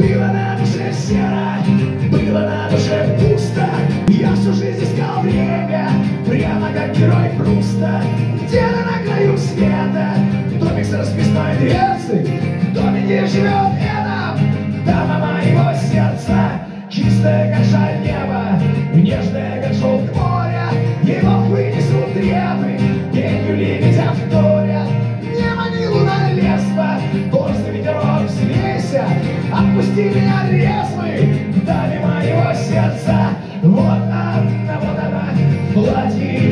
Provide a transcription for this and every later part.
Было на душе серо, было на душе пусто. Я всю жизнь искал время, прямо как герой Пруста. Где-то на краю света, домик с расписной дверцей В доме, где живет Отпусти меня резвый, даме моего сердца. Вот она, вот она,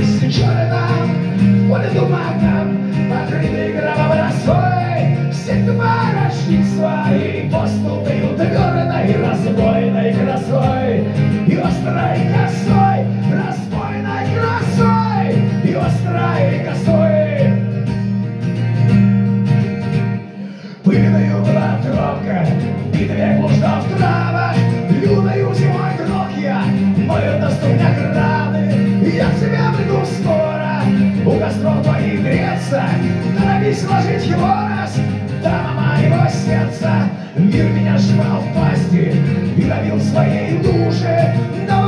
с черным поле туманном, покрытый гробом росой Все товарищи свои поступают горной разбойной красой ступнях раны. Я к тебе приду скоро, у костров твоих греться, Торопись ложить его раз, дама моего сердца. Мир меня сжимал в пасти. И ловил в своей душе, Но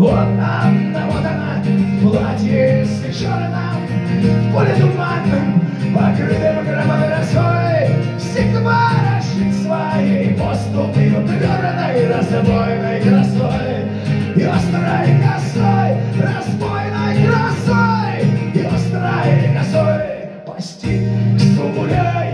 Вот она, вот она, в платье с черным, поле туманным, покрытым гробовой росой. Все товарищи своей поступают твердой разбойной красой. И острой косой, разбойной красой, И острой косой постиг сумуля.